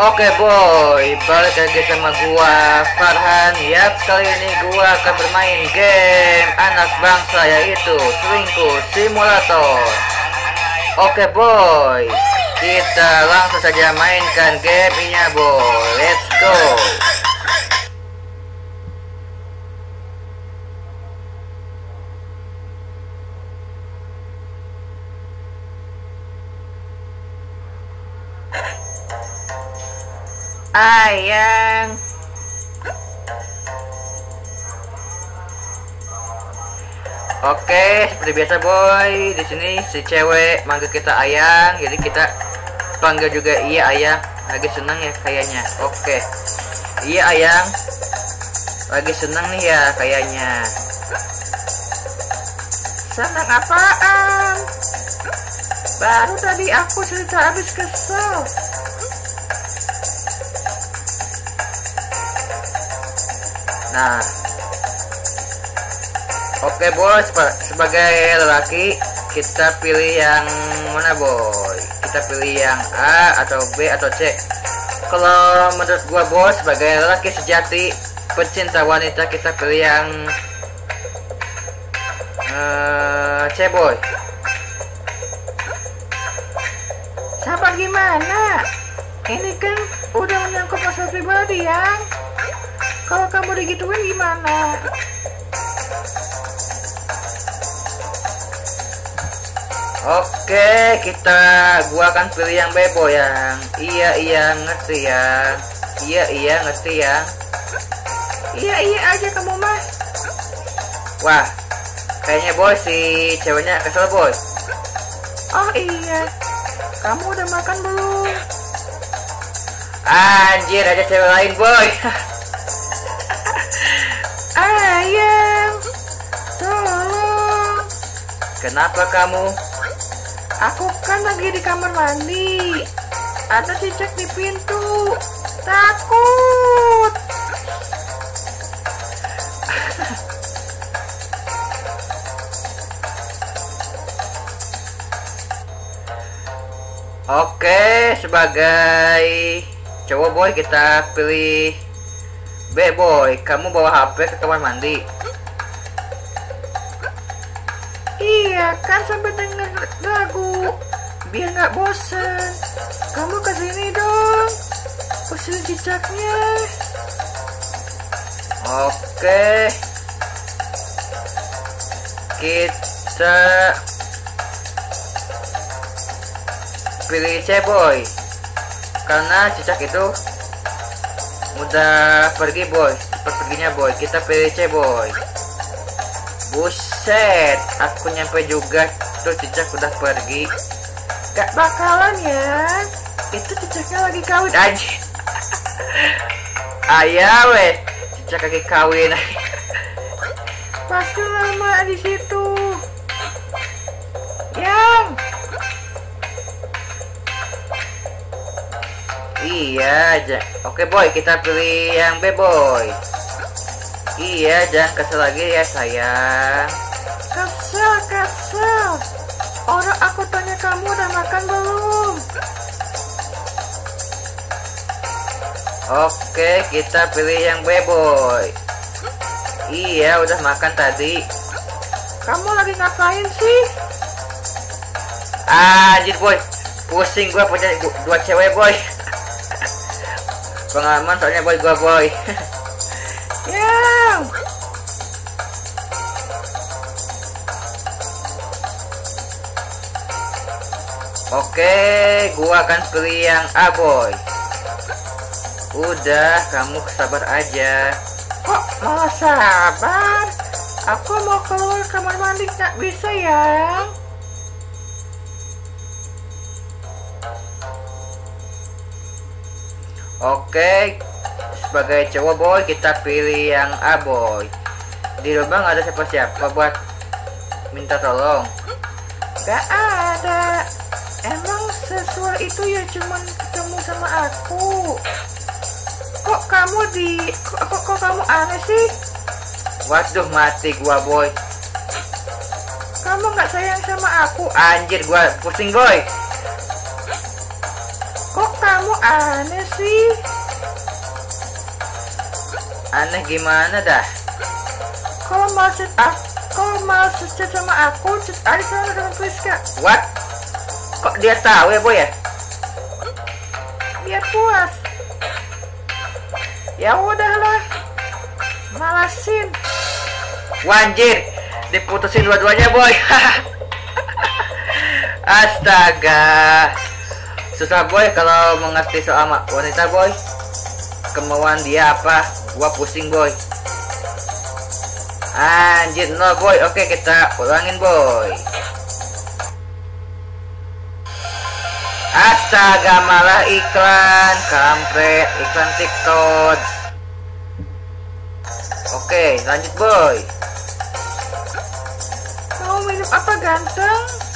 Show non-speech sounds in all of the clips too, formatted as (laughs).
Oke boy, balik lagi sama gua Farhan. Yap, kali ini gua akan bermain game anak bangsa yaitu Selingkuh Simulator. Oke boy, kita langsung saja mainkan gamenya boy. Let's go Ayang Oke, seperti biasa boy, di sini si cewek manggil kita ayang, jadi kita panggil juga iya ayang. Lagi seneng ya kayaknya. Oke, iya ayang, lagi seneng nih ya kayaknya. Seneng apaan? Baru tadi aku cerita habis kesel. Nah, Oke bos, sebagai lelaki kita pilih yang mana boy? Kita pilih yang A atau B atau C. Kalau menurut gua bos, sebagai lelaki sejati pecinta wanita kita pilih yang uh, C boy. Sabar gimana? Ini kan udah menyangkut masalah pribadi ya. Kalau kamu digituin gimana? Oke, kita gua akan pilih yang bebo yang iya iya ngerti ya. Iya iya ngerti ya. Iya iya aja kamu mah. Wah, kayaknya boy si ceweknya kesel boy. Oh iya, kamu udah makan belum? Anjir ada cewek lain boy. (laughs) Ayam, tolong. Kenapa kamu Aku kan lagi di kamar mandi. Ada cicak di pintu. Takut. Oke, sebagai cowok boy kita pilih B boy. Kamu bawa HP ke kamar mandi. Iya kan sampai denger lagu biar nggak bosan. Kamu ke sini dong, usil cicaknya. Oke, kita pilih C boy, karena cicak itu udah pergi boy, cepat perginya boy. Kita pilih C boy. Buset, aku nyampe juga tuh cicak udah pergi. Gak bakalan ya. Itu cicaknya lagi kawin aja. (laughs) Ayah weh, cicak lagi kawin. (laughs) Pasti lama di situ. Yang. Iya aja. Oke boy, kita pilih yang B boy. Iya, jangan kesel lagi ya sayang. Kesel, kesel. Orang aku tanya kamu udah makan belum? Oke, kita pilih yang B boy. Iya, udah makan tadi. Kamu lagi ngapain sih? Anjir boy, pusing gua punya dua cewek boy. Pengalaman soalnya boy gua boy. Yang Oke, gua akan pilih yang A boy. Udah, kamu sabar aja. Kok mau sabar? Aku mau keluar kamar mandi nggak bisa ya. Oke, sebagai cowok boy kita pilih yang A boy. Di nggak ada siapa-siapa buat minta tolong? Gak ada. Emang sesuai itu ya cuman ketemu sama aku. Kok kamu di kok, kok, kok kamu aneh sih? Waduh mati gua boy. Kamu nggak sayang sama aku? Anjir gua pusing boy. Kok kamu aneh sih? Aneh gimana dah? Kalau chat ah kalau mau chat sama aku chat aja sama sama Priska what? Kok dia tahu ya boy ya? Biar puas. Ya udahlah. Malasin. Wanjir. Diputusin dua-duanya boy. (laughs) Astaga susah boy kalau mengerti soal wanita boy. Kemauan dia apa? Gua pusing boy. Anjir no boy. Oke kita ulangin boy. Astaga malah iklan kampret iklan tiktok. Oke lanjut boy. Mau minum apa ganteng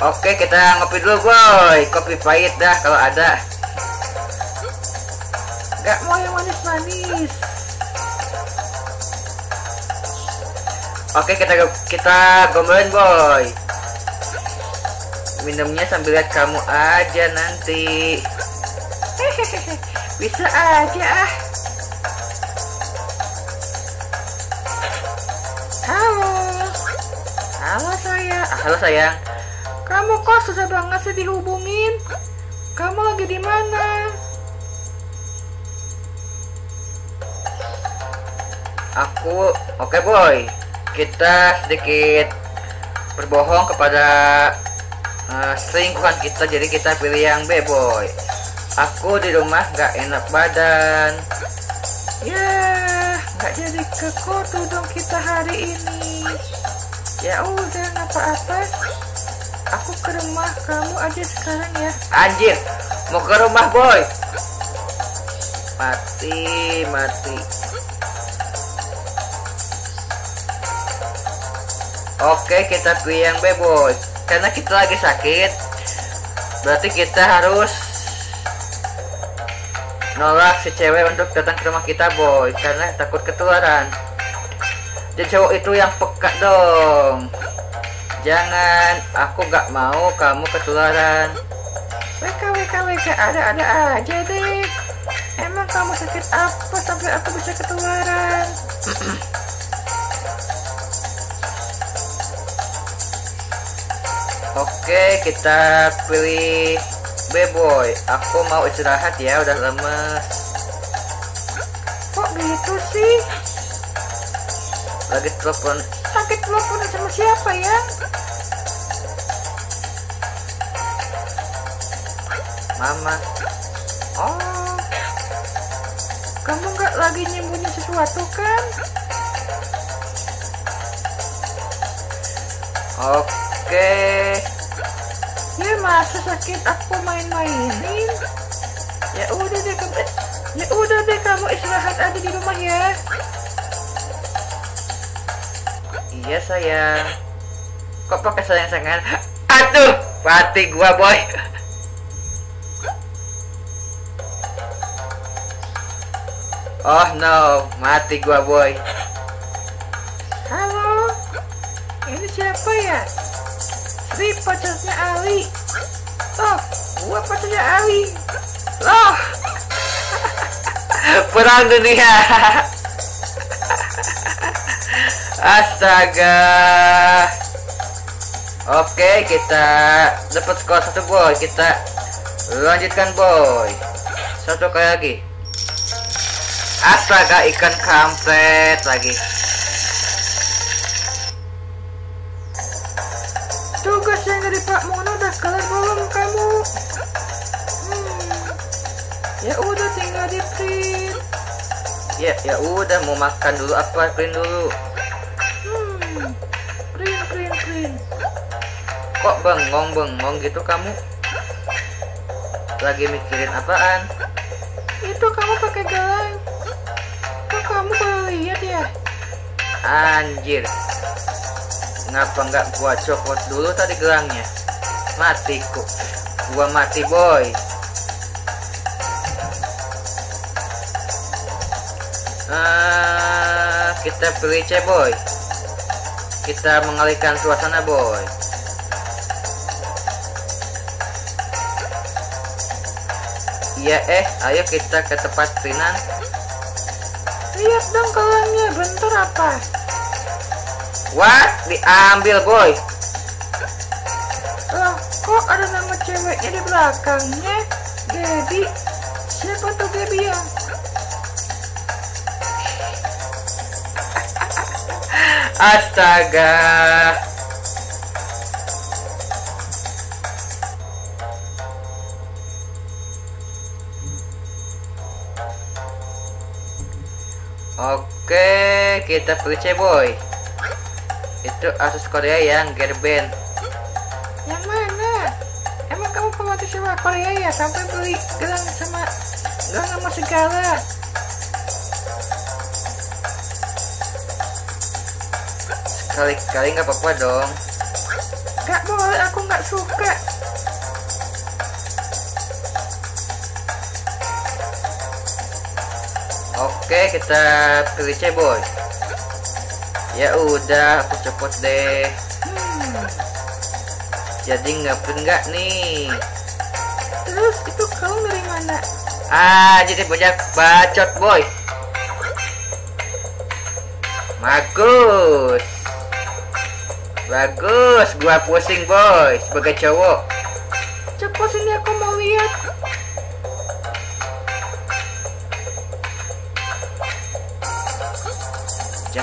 Oke kita ngopi dulu boy. Kopi pahit dah kalau ada. Gak mau yang manis-manis. Oke kita kita gombalin boy. Minumnya sambil lihat kamu aja nanti. (laughs) Bisa aja ah. Halo. Halo sayang. Halo sayang kamu kok susah banget sih dihubungin? Kamu lagi di mana? Aku, oke okay boy. Kita sedikit berbohong kepada uh, selingkuhan kita, jadi kita pilih yang B boy. Aku di rumah gak enak badan. Ya, gak jadi ke kota dong kita hari ini. Ya udah, apa-apa aku ke rumah kamu aja sekarang ya. Anjir mau ke rumah boy? Mati mati. Oke kita pilih yang B boy. Karena kita lagi sakit berarti kita harus nolak si cewek untuk datang ke rumah kita boy. Karena takut ketularan. Jadi cowok itu yang peka dong Jangan, aku gak mau kamu ketularan. WK, WK, WK, ada-ada aja deh. Emang kamu sakit apa sampai aku bisa ketularan? (clears throat) Oke, kita pilih B-boy. Aku mau istirahat ya, udah lemes. Kok gitu sih? Lagi telepon. Lagi telepon sama siapa ya? Mama. Oh. Kamu nggak lagi nyembunyi sesuatu kan? Oke. Ya masa sakit aku main-mainin? Ya udah deh kamu. Ya udah deh kamu istirahat aja di rumah ya. Iya sayang. Kok pakai sayang-sayangan? Aduh, mati gua boy. Oh no, mati gua boy. Halo, ini siapa ya? Sri pacarnya Ali. Oh, gua pacarnya Ali. Loh, (laughs) perang dunia. (laughs) Astaga. Oke, kita dapat skor satu boy. Kita lanjutkan boy. Satu kali lagi. Astaga ikan kampret lagi Tugas yang dari Pak Mono udah kelar belum kamu? Hmm. Ya udah tinggal di print. Ya ya udah mau makan dulu apa print dulu. Kok bengong bengong gitu kamu? Lagi mikirin apaan? Itu kamu pakai gelang kamu baru lihat ya? Anjir. Ngapa nggak gua copot dulu tadi gelangnya? Matiku. Gua mati, boy. Uh, kita pilih C boy. Kita mengalihkan suasana boy. Iya eh, ayo kita ke tempat Rinan. Lihat dong kalangnya, bentar apa? What? Diambil boy. Loh, kok ada nama ceweknya di belakangnya? Gaby. Siapa tuh Gaby ya? Astaga. Oke, kita pergi boy. Itu Asus Korea yang gerben. Yang mana? Emang kamu sewa Korea ya sampai beli gelang sama gelang sama segala? Sekali-kali nggak apa-apa dong. Gak boleh, aku nggak suka. Oke, kita pilih ceboy. Ya udah, aku copot deh. Hmm. Jadi nggak nggak nih. Terus itu kau dari mana? Ah, jadi banyak bacot boy. Bagus. Bagus, gua pusing boy sebagai cowok. Cepat sini aku mau lihat.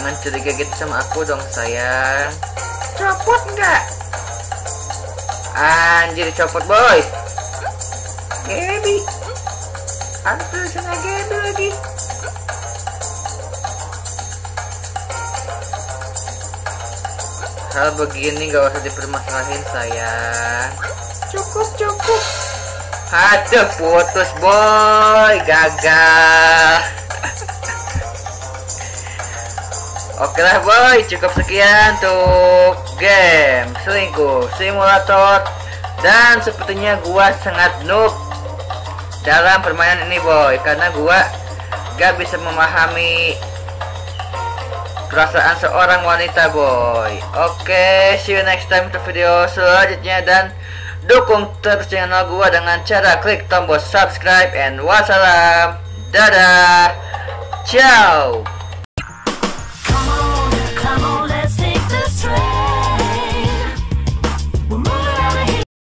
Jangan curiga gitu sama aku dong sayang. Copot nggak? Anjir copot boy. Gaby. Antu sana Gaby lagi. Hal begini gak usah dipermasalahin sayang. Cukup cukup. Aduh putus boy. Gagal (laughs) Oke lah boy, cukup sekian untuk game selingkuh simulator dan sepertinya gua sangat noob dalam permainan ini boy karena gua gak bisa memahami perasaan seorang wanita boy. Oke, see you next time untuk video selanjutnya dan dukung terus channel gua dengan cara klik tombol subscribe and wassalam. Dadah. Ciao.